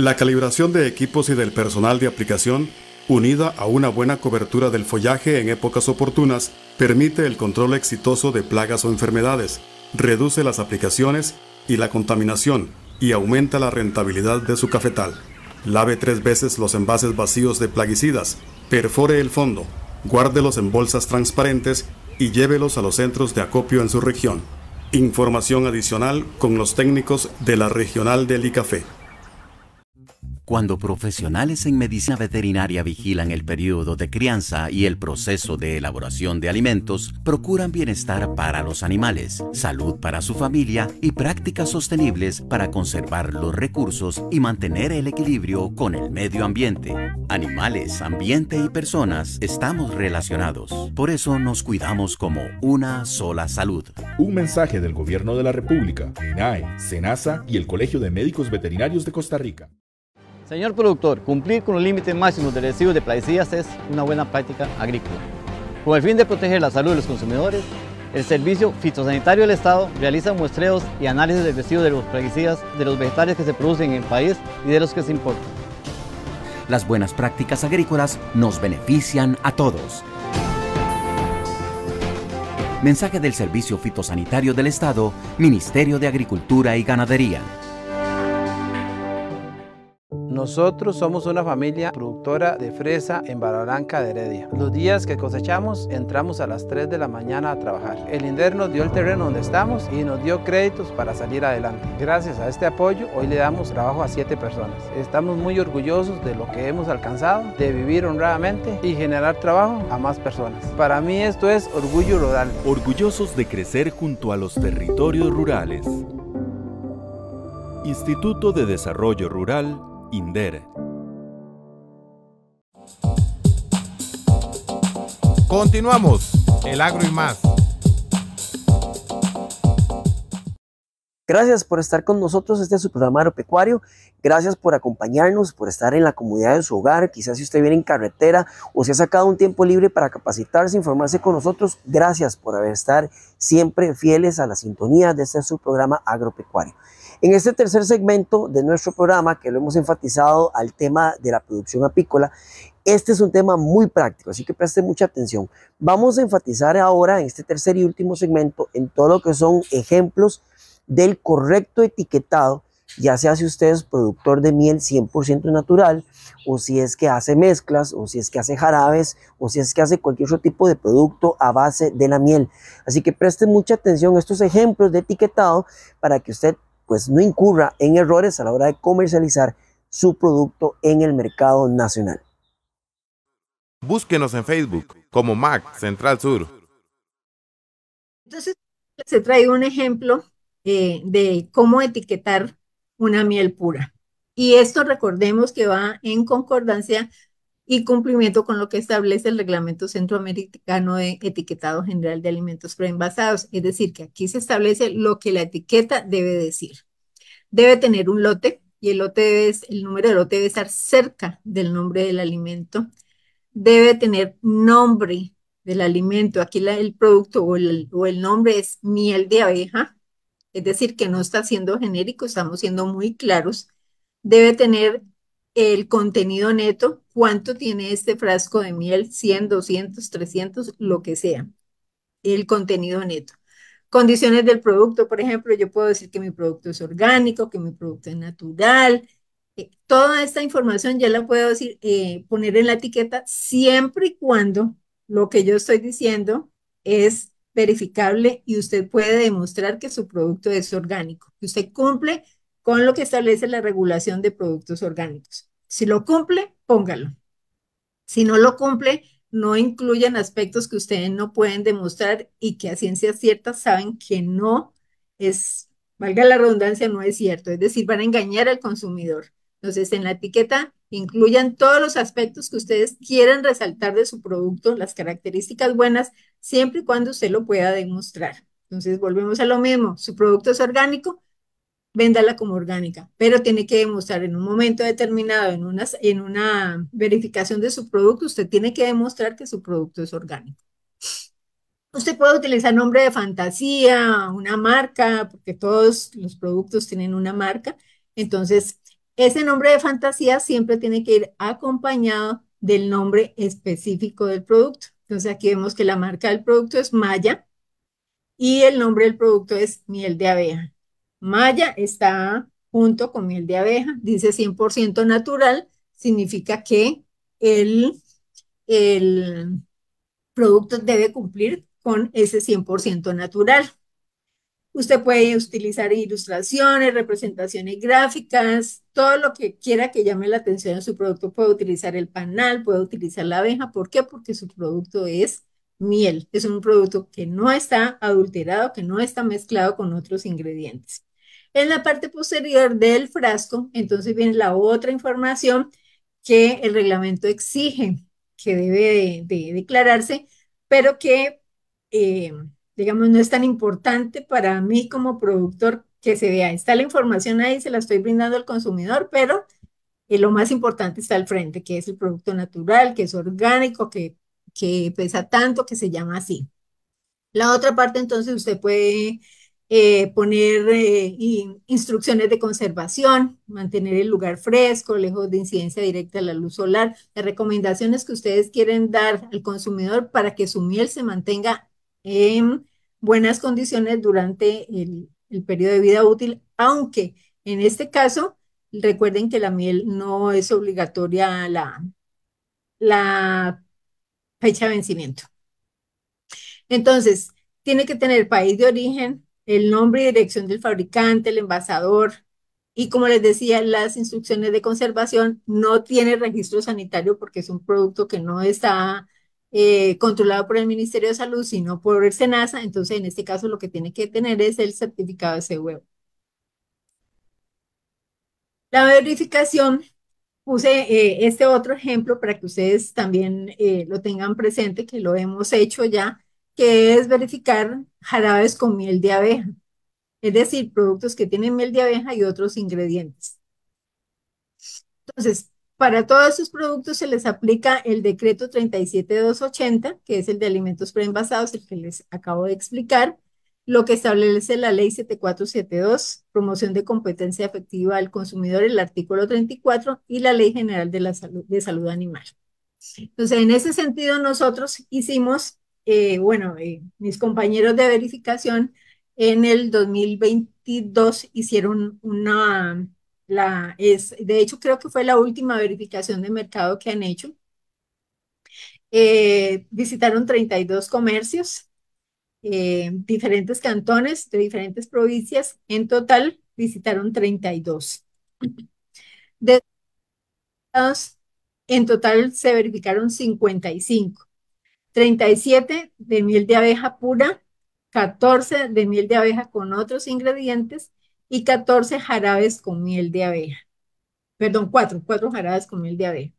La calibración de equipos y del personal de aplicación, unida a una buena cobertura del follaje en épocas oportunas, permite el control exitoso de plagas o enfermedades, reduce las aplicaciones y la contaminación y aumenta la rentabilidad de su cafetal. Lave tres veces los envases vacíos de plaguicidas, perfore el fondo, guárdelos en bolsas transparentes y llévelos a los centros de acopio en su región. Información adicional con los técnicos de la Regional del ICAFE. Cuando profesionales en medicina veterinaria vigilan el periodo de crianza y el proceso de elaboración de alimentos, procuran bienestar para los animales, salud para su familia y prácticas sostenibles para conservar los recursos y mantener el equilibrio con el medio ambiente. Animales, ambiente y personas estamos relacionados. Por eso nos cuidamos como una sola salud. Un mensaje del Gobierno de la República, INAE, SENASA y el Colegio de Médicos Veterinarios de Costa Rica. Señor productor, cumplir con los límites máximos de residuos de plaguicidas es una buena práctica agrícola. Con el fin de proteger la salud de los consumidores, el Servicio Fitosanitario del Estado realiza muestreos y análisis de residuos de los plaguicidas de los vegetales que se producen en el país y de los que se importan. Las buenas prácticas agrícolas nos benefician a todos. Mensaje del Servicio Fitosanitario del Estado, Ministerio de Agricultura y Ganadería. Nosotros somos una familia productora de fresa en Barranca de Heredia. Los días que cosechamos entramos a las 3 de la mañana a trabajar. El INDER nos dio el terreno donde estamos y nos dio créditos para salir adelante. Gracias a este apoyo hoy le damos trabajo a 7 personas. Estamos muy orgullosos de lo que hemos alcanzado, de vivir honradamente y generar trabajo a más personas. Para mí esto es orgullo rural. Orgullosos de crecer junto a los territorios rurales. Instituto de Desarrollo Rural INDER. Continuamos, el agro y más. Gracias por estar con nosotros. Este es su programa agropecuario. Gracias por acompañarnos, por estar en la comunidad de su hogar. Quizás si usted viene en carretera o se ha sacado un tiempo libre para capacitarse, informarse con nosotros. Gracias por haber estar siempre fieles a la sintonía de este su programa agropecuario. En este tercer segmento de nuestro programa, que lo hemos enfatizado al tema de la producción apícola, este es un tema muy práctico, así que preste mucha atención. Vamos a enfatizar ahora en este tercer y último segmento en todo lo que son ejemplos del correcto etiquetado, ya sea si usted es productor de miel 100% natural, o si es que hace mezclas, o si es que hace jarabes, o si es que hace cualquier otro tipo de producto a base de la miel. Así que preste mucha atención a estos ejemplos de etiquetado para que usted pues no incurra en errores a la hora de comercializar su producto en el mercado nacional. Búsquenos en Facebook como MAC Central Sur. Entonces, se trae un ejemplo eh, de cómo etiquetar una miel pura. Y esto recordemos que va en concordancia y cumplimiento con lo que establece el Reglamento Centroamericano de Etiquetado General de Alimentos Preenvasados. Es decir, que aquí se establece lo que la etiqueta debe decir. Debe tener un lote, y el lote debe, el número de lote debe estar cerca del nombre del alimento. Debe tener nombre del alimento. Aquí el producto o el nombre es miel de abeja, es decir, que no está siendo genérico, estamos siendo muy claros. Debe tener el contenido neto, cuánto tiene este frasco de miel, 100, 200, 300, lo que sea, el contenido neto. Condiciones del producto, por ejemplo, yo puedo decir que mi producto es orgánico, que mi producto es natural. Eh, toda esta información ya la puedo decir, eh, poner en la etiqueta siempre y cuando lo que yo estoy diciendo es verificable y usted puede demostrar que su producto es orgánico, que usted cumple con lo que establece la regulación de productos orgánicos. Si lo cumple, póngalo. Si no lo cumple, no incluyan aspectos que ustedes no pueden demostrar y que a ciencia cierta saben que no es, valga la redundancia, no es cierto. Es decir, van a engañar al consumidor. Entonces, en la etiqueta incluyan todos los aspectos que ustedes quieran resaltar de su producto, las características buenas, siempre y cuando usted lo pueda demostrar. Entonces, volvemos a lo mismo. Su producto es orgánico, véndala como orgánica, pero tiene que demostrar en un momento determinado, en una, en una verificación de su producto, usted tiene que demostrar que su producto es orgánico. Usted puede utilizar nombre de fantasía, una marca, porque todos los productos tienen una marca. Entonces, ese nombre de fantasía siempre tiene que ir acompañado del nombre específico del producto. Entonces, aquí vemos que la marca del producto es Maya y el nombre del producto es miel de abeja. Maya está junto con miel de abeja, dice 100% natural, significa que el, el producto debe cumplir con ese 100% natural. Usted puede utilizar ilustraciones, representaciones gráficas, todo lo que quiera que llame la atención a su producto. Puede utilizar el panal, puede utilizar la abeja. ¿Por qué? Porque su producto es miel. Es un producto que no está adulterado, que no está mezclado con otros ingredientes. En la parte posterior del frasco, entonces viene la otra información que el reglamento exige que debe de, declararse, pero que, eh, digamos, no es tan importante para mí como productor que se vea. Está la información ahí, se la estoy brindando al consumidor, pero eh, lo más importante está al frente, que es el producto natural, que es orgánico, que, que pesa tanto, que se llama así. La otra parte, entonces, usted puede eh, poner eh, instrucciones de conservación, mantener el lugar fresco, lejos de incidencia directa de la luz solar, las recomendaciones que ustedes quieren dar al consumidor para que su miel se mantenga en buenas condiciones durante el, el periodo de vida útil, aunque en este caso recuerden que la miel no es obligatoria la, la fecha de vencimiento. Entonces, tiene que tener país de origen, el nombre y dirección del fabricante, el envasador. Y como les decía, las instrucciones de conservación no tiene registro sanitario porque es un producto que no está eh, controlado por el Ministerio de Salud, sino por el SENASA. Entonces, en este caso, lo que tiene que tener es el certificado de CUE. La verificación, puse eh, este otro ejemplo para que ustedes también eh, lo tengan presente, que lo hemos hecho ya que es verificar jarabes con miel de abeja, es decir, productos que tienen miel de abeja y otros ingredientes. Entonces, para todos esos productos se les aplica el decreto 37280, que es el de alimentos preenvasados, el que les acabo de explicar, lo que establece la ley 7472, promoción de competencia efectiva al consumidor, el artículo 34, y la ley general de, la salud, de salud animal. Entonces, en ese sentido, nosotros hicimos eh, bueno, eh, mis compañeros de verificación en el 2022 hicieron una, la, es, de hecho creo que fue la última verificación de mercado que han hecho. Eh, visitaron 32 comercios, diferentes cantones de diferentes provincias. En total visitaron 32. De, en total se verificaron 55. 37 de miel de abeja pura, 14 de miel de abeja con otros ingredientes y 14 jarabes con miel de abeja. Perdón, 4, 4 jarabes con miel de abeja.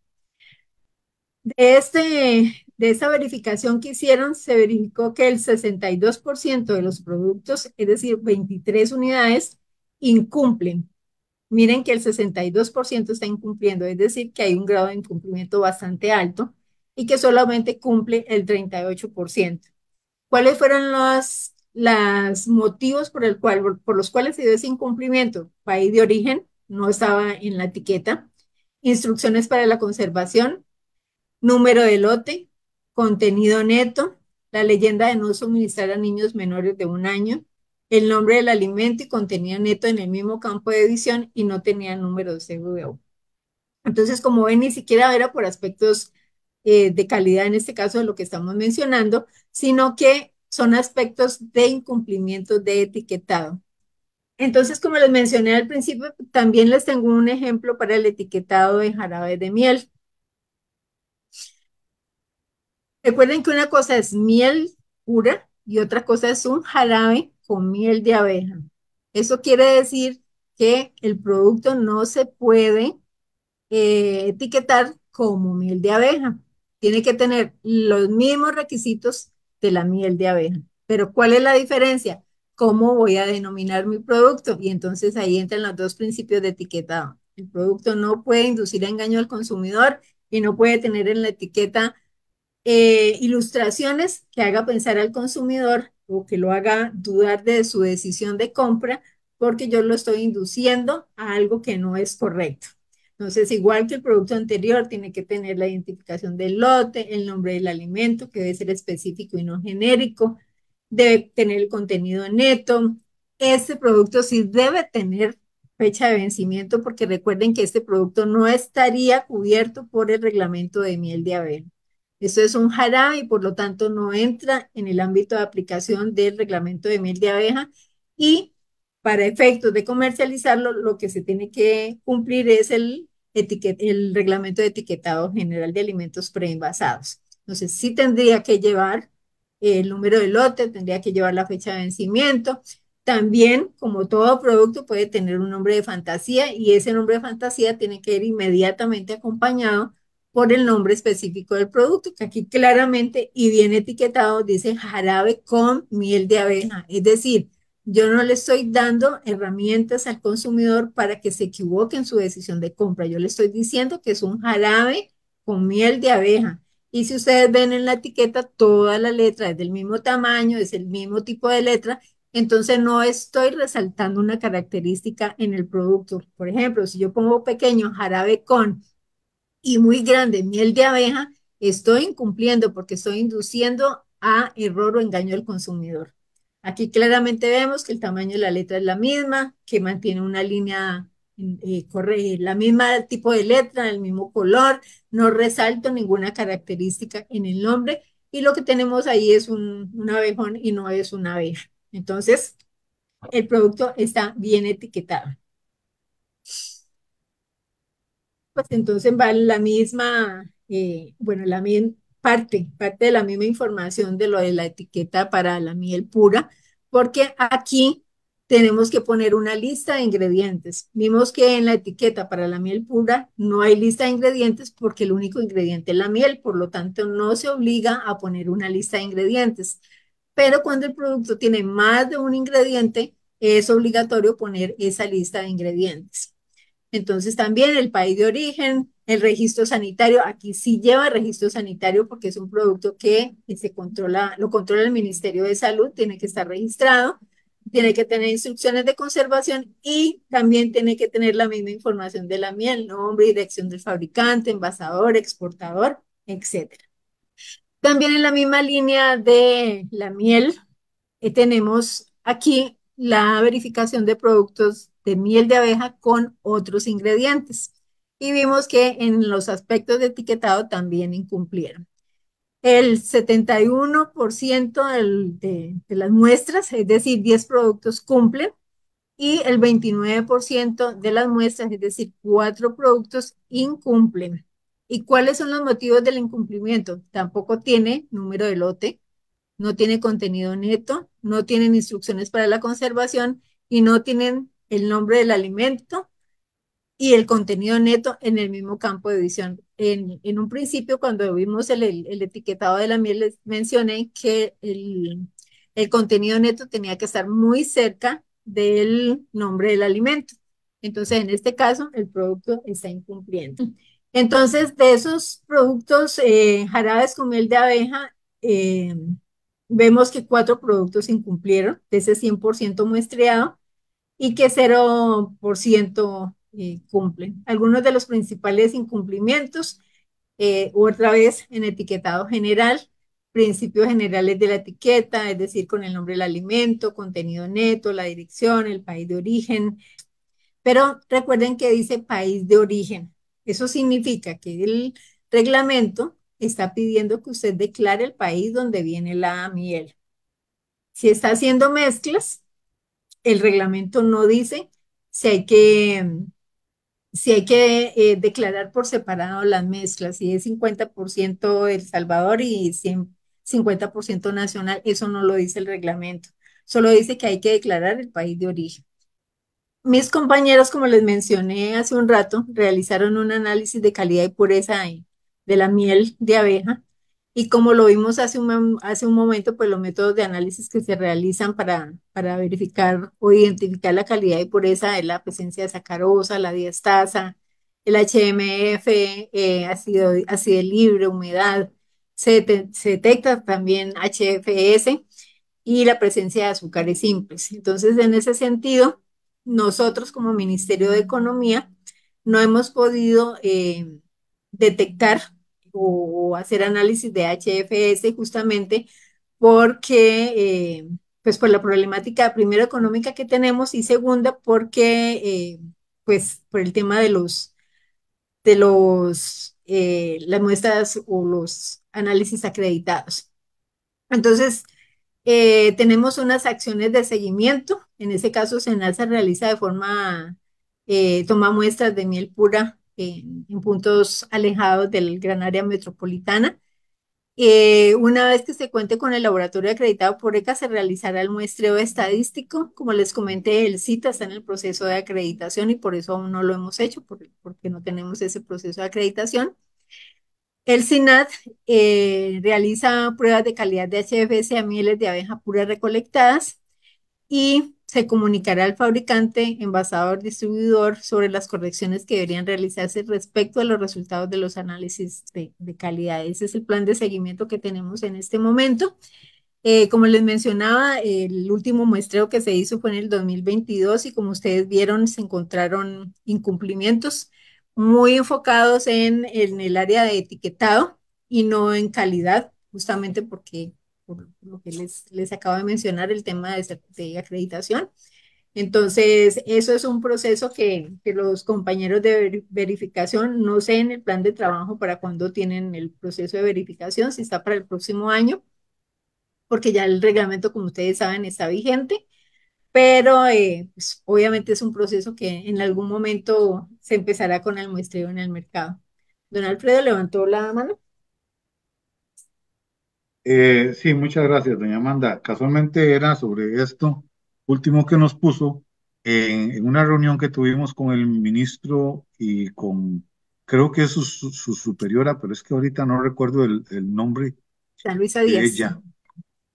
De, este, de esta verificación que hicieron, se verificó que el 62% de los productos, es decir, 23 unidades, incumplen miren que el 62% está incumpliendo, es decir, que hay un grado de incumplimiento bastante alto y que solamente cumple el 38%. ¿Cuáles fueron los, motivos por, el cual, por los cuales se dio ese incumplimiento? País de origen, no estaba en la etiqueta. Instrucciones para la conservación, número de lote, contenido neto, la leyenda de no suministrar a niños menores de un año, el nombre del alimento y contenido neto en el mismo campo de edición y no tenía número de CVO. Entonces, como ven, ni siquiera era por aspectos eh, de calidad, en este caso de lo que estamos mencionando, sino que son aspectos de incumplimiento de etiquetado. Entonces, como les mencioné al principio, también les tengo un ejemplo para el etiquetado de jarabe de miel. Recuerden que una cosa es miel pura y otra cosa es un jarabe con miel de abeja. Eso quiere decir que el producto no se puede eh, etiquetar como miel de abeja. Tiene que tener los mismos requisitos de la miel de abeja. Pero ¿cuál es la diferencia? ¿Cómo voy a denominar mi producto? Y entonces ahí entran los dos principios de etiquetado. El producto no puede inducir engaño al consumidor y no puede tener en la etiqueta eh, ilustraciones que haga pensar al consumidor o que lo haga dudar de su decisión de compra porque yo lo estoy induciendo a algo que no es correcto. Entonces, igual que el producto anterior, tiene que tener la identificación del lote, el nombre del alimento, que debe ser específico y no genérico, debe tener el contenido neto. Este producto sí debe tener fecha de vencimiento, porque recuerden que este producto no estaría cubierto por el reglamento de miel de abeja. Esto es un jarabe y por lo tanto no entra en el ámbito de aplicación del reglamento de miel de abeja y para efectos de comercializarlo lo que se tiene que cumplir es el, el reglamento de etiquetado general de alimentos preenvasados. Entonces sí tendría que llevar el número de lote, tendría que llevar la fecha de vencimiento. También, como todo producto, puede tener un nombre de fantasía y ese nombre de fantasía tiene que ir inmediatamente acompañado por el nombre específico del producto, que aquí claramente y bien etiquetado dice jarabe con miel de abeja. Es decir, yo no le estoy dando herramientas al consumidor para que se equivoque en su decisión de compra. Yo le estoy diciendo que es un jarabe con miel de abeja. Y si ustedes ven en la etiqueta, toda la letra es del mismo tamaño, es el mismo tipo de letra, entonces no estoy resaltando una característica en el producto. Por ejemplo, si yo pongo pequeño jarabe con y muy grande miel de abeja, estoy incumpliendo porque estoy induciendo a error o engaño al consumidor. Aquí claramente vemos que el tamaño de la letra es la misma, que mantiene una línea, eh, la misma tipo de letra, el mismo color, no resalto ninguna característica en el nombre y lo que tenemos ahí es un, abejón y no es una abeja. Entonces, el producto está bien etiquetado pues entonces va la misma, eh, bueno, la parte, parte de la misma información de lo de la etiqueta para la miel pura, porque aquí tenemos que poner una lista de ingredientes. Vimos que en la etiqueta para la miel pura no hay lista de ingredientes porque el único ingrediente es la miel, por lo tanto no se obliga a poner una lista de ingredientes. Pero cuando el producto tiene más de un ingrediente, es obligatorio poner esa lista de ingredientes. Entonces también el país de origen, el registro sanitario, aquí sí lleva registro sanitario porque es un producto que se controla, lo controla el Ministerio de Salud, tiene que estar registrado, tiene que tener instrucciones de conservación y también tiene que tener la misma información de la miel, nombre, dirección del fabricante, envasador, exportador, etc. También en la misma línea de la miel, eh, tenemos aquí la verificación de productos de miel de abeja con otros ingredientes. Y vimos que en los aspectos de etiquetado también incumplieron. El 71% de, de las muestras, es decir, 10 productos cumplen y el 29% de las muestras, es decir, 4 productos incumplen. ¿Y cuáles son los motivos del incumplimiento? Tampoco tiene número de lote, no tiene contenido neto, no tienen instrucciones para la conservación y no tienen el nombre del alimento y el contenido neto en el mismo campo de edición. En, en un principio, cuando vimos el, el, etiquetado de la miel, les mencioné que el, el contenido neto tenía que estar muy cerca del nombre del alimento. Entonces, en este caso, el producto está incumpliendo. Entonces, de esos productos eh, jarabes con miel de abeja, eh, vemos que cuatro productos incumplieron de ese 100% muestreado y que 0% eh, cumplen. Algunos de los principales incumplimientos, eh, otra vez en etiquetado general, principios generales de la etiqueta, es decir, con el nombre del alimento, contenido neto, la dirección, el país de origen. Pero recuerden que dice país de origen. Eso significa que el reglamento está pidiendo que usted declare el país donde viene la miel. Si está haciendo mezclas, el reglamento no dice si hay que, si hay que eh, declarar por separado las mezclas, si es 50% El Salvador y 50% nacional, eso no lo dice el reglamento. Solo dice que hay que declarar el país de origen. Mis compañeros, como les mencioné hace un rato, realizaron un análisis de calidad y pureza de la miel de abeja y como lo vimos hace un, hace un momento, pues los métodos de análisis que se realizan para, para verificar o identificar la calidad y pureza de la presencia de sacarosa, la diastasa, el HMF, eh, ácido, ácido libre, humedad, se, detecta también HFS y la presencia de azúcares simples. Entonces, en ese sentido, nosotros como Ministerio de Economía no hemos podido eh, detectar o, hacer análisis de HFS justamente porque, eh, pues por la problemática primero económica que tenemos y segunda porque, eh, pues por el tema de los, de los, eh, las muestras o los análisis acreditados. Entonces, tenemos unas acciones de seguimiento. En ese caso, SENASA realiza de forma, toma muestras de miel pura en, puntos alejados del gran área metropolitana. Eh, una vez que se cuente con el laboratorio acreditado por ECA, se realizará el muestreo estadístico. Como les comenté, el CITA está en el proceso de acreditación y por eso aún no lo hemos hecho, porque, no tenemos ese proceso de acreditación. El SINAT eh, realiza pruebas de calidad de HFS a mieles de abeja puras recolectadas y se comunicará al fabricante, envasador, distribuidor sobre las correcciones que deberían realizarse respecto a los resultados de los análisis de, calidad. Ese es el plan de seguimiento que tenemos en este momento. Eh, como les mencionaba, el último muestreo que se hizo fue en el 2022 y como ustedes vieron, se encontraron incumplimientos muy enfocados en, en el área de etiquetado y no en calidad, justamente porque por lo que les, les acabo de mencionar, el tema de, acreditación. Entonces, eso es un proceso que, que, los compañeros de verificación, no sé en el plan de trabajo para cuándo tienen el proceso de verificación, si está para el próximo año, porque ya el reglamento, como ustedes saben, está vigente, pero eh, pues, obviamente es un proceso que en algún momento se empezará con el muestreo en el mercado. Don Alfredo levantó la mano. Eh, sí, muchas gracias, doña Amanda. Casualmente era sobre esto último que nos puso en, una reunión que tuvimos con el ministro y con, creo que es su, superiora, pero es que ahorita no recuerdo el, nombre La Luisa Díaz. ella.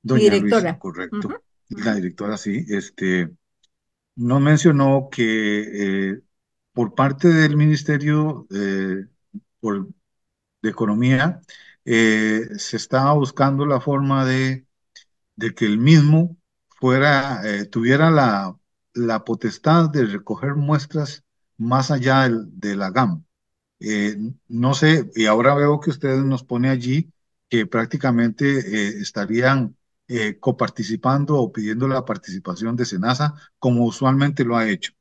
Doña directora. Luisa, correcto. La directora, sí. Este, nos mencionó que eh, por parte del Ministerio eh, de Economía, eh, se estaba buscando la forma de, de que el mismo fuera, eh, tuviera la, la, potestad de recoger muestras más allá de la GAM. Eh, no sé, y ahora veo que ustedes nos pone allí que prácticamente estarían coparticipando o pidiendo la participación de SENASA como usualmente lo ha hecho.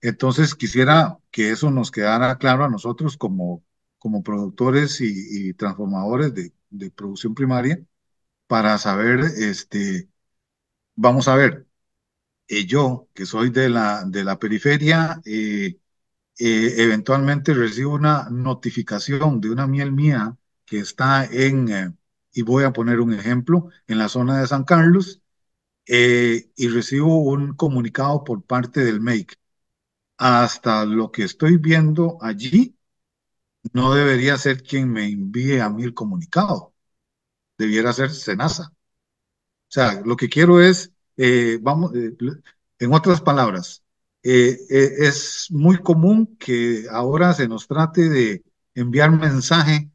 Entonces quisiera que eso nos quedara claro a nosotros como como productores y, transformadores de, producción primaria para saber, este, vamos a ver, eh, yo que soy de la, de la periferia, eh, eh, eventualmente recibo una notificación de una miel mía que está en, y voy a poner un ejemplo, en la zona de San Carlos, y recibo un comunicado por parte del MAKE. Hasta lo que estoy viendo allí, no debería ser quien me envíe a mí el comunicado, debiera ser Senasa. O sea, lo que quiero es, eh, vamos, eh, en otras palabras, eh, es muy común que ahora se nos trate de enviar mensaje,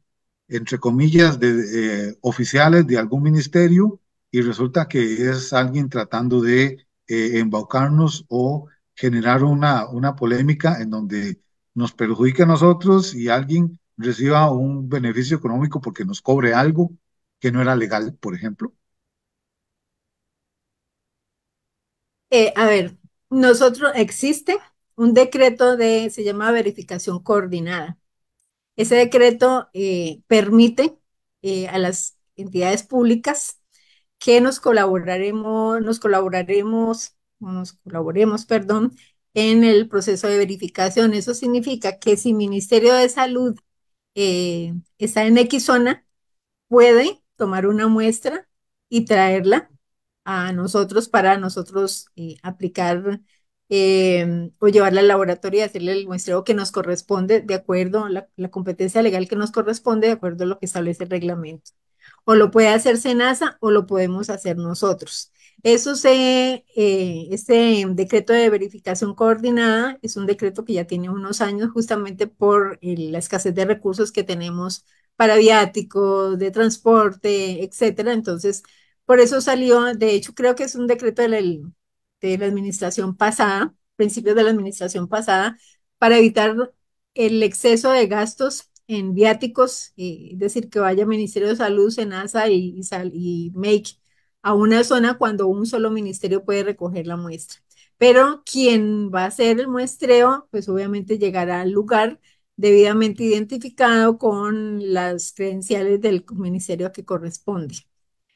entre comillas, de oficiales de algún ministerio y resulta que es alguien tratando de embaucarnos o generar una, una polémica en donde nos perjudica a nosotros y alguien reciba un beneficio económico porque nos cobre algo que no era legal, por ejemplo? Eh, a ver, nosotros existe un decreto de, se llama verificación coordinada. Ese decreto eh, permite eh, a las entidades públicas que nos colaboraremos, nos colaboraremos, nos colaboremos, perdón, en el proceso de verificación. Eso significa que si Ministerio de Salud está en X zona, puede tomar una muestra y traerla a nosotros para nosotros eh, aplicar em, o llevarla al laboratorio y hacerle el muestreo que nos corresponde de acuerdo a la, competencia legal que nos corresponde de acuerdo a lo que establece el reglamento. O lo puede hacer SENASA o lo podemos hacer nosotros. Eso se, eh, este decreto de verificación coordinada es un decreto que ya tiene unos años justamente por la escasez de recursos que tenemos para viáticos, de transporte, etcétera. Entonces, por eso salió, de hecho, creo que es un decreto de la, de la administración pasada, principios de la administración pasada, para evitar el exceso de gastos en viáticos, es decir, que vaya Ministerio de Salud, SENASA y, y MAKE a una zona cuando un solo ministerio puede recoger la muestra. Pero quien va a hacer el muestreo, pues obviamente llegará al lugar debidamente identificado con las credenciales del ministerio que corresponde.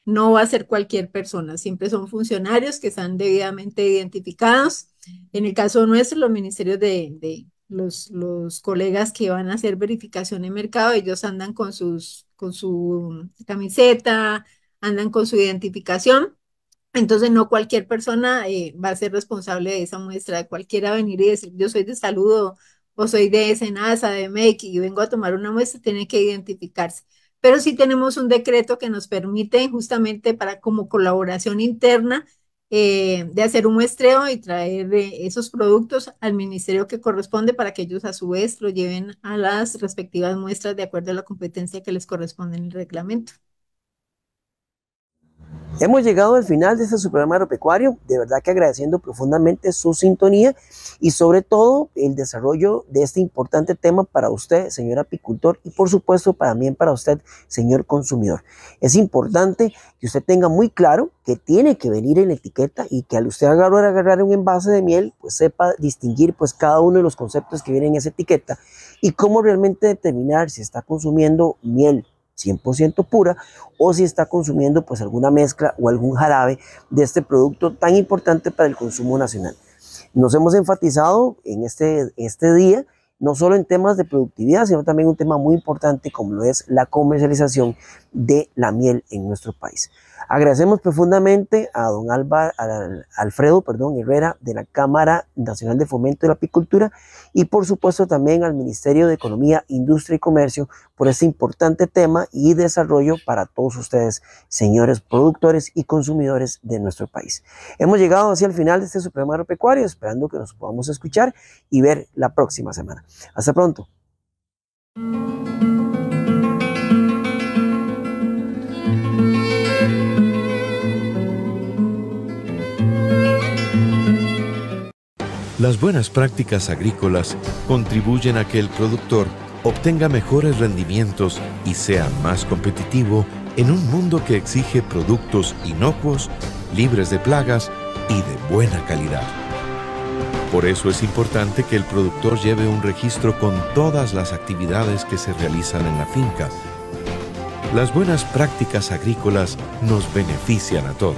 No va a ser cualquier persona, siempre son funcionarios que están debidamente identificados. En el caso nuestro, los ministerios de, los, los, colegas que van a hacer verificación en mercado, ellos andan con, sus, con su camiseta, andan con su identificación. Entonces, no cualquier persona eh, va a ser responsable de esa muestra. Cualquiera venir y decir, yo soy de salud o soy de SENASA, de MEC y vengo a tomar una muestra, tiene que identificarse. Pero sí tenemos un decreto que nos permite justamente para como colaboración interna eh, de hacer un muestreo y traer eh, esos productos al ministerio que corresponde para que ellos a su vez lo lleven a las respectivas muestras de acuerdo a la competencia que les corresponde en el reglamento. Hemos llegado al final de este programa agropecuario, de verdad que agradeciendo profundamente su sintonía y sobre todo el desarrollo de este importante tema para usted, señor apicultor, y por supuesto también para usted, señor consumidor. Es importante que usted tenga muy claro que tiene que venir en etiqueta y que al usted agarrar, agarrar un envase de miel, pues sepa distinguir pues cada uno de los conceptos que vienen en esa etiqueta y cómo realmente determinar si está consumiendo miel 100% pura o si está consumiendo pues alguna mezcla o algún jarabe de este producto tan importante para el consumo nacional. Nos hemos enfatizado en este, este día no solo en temas de productividad, sino también un tema muy importante como lo es la comercialización de la miel en nuestro país. Agradecemos profundamente a don Alfredo perdón, Herrera de la Cámara Nacional de Fomento de la Apicultura y por supuesto también al Ministerio de Economía, Industria y Comercio por este importante tema y desarrollo para todos ustedes, señores productores y consumidores de nuestro país. Hemos llegado hacia el final de este Supremo Agropecuario, esperando que nos podamos escuchar y ver la próxima semana. Hasta pronto. Las buenas prácticas agrícolas contribuyen a que el productor obtenga mejores rendimientos y sea más competitivo en un mundo que exige productos inocuos, libres de plagas y de buena calidad. Por eso es importante que el productor lleve un registro con todas las actividades que se realizan en la finca. Las buenas prácticas agrícolas nos benefician a todos.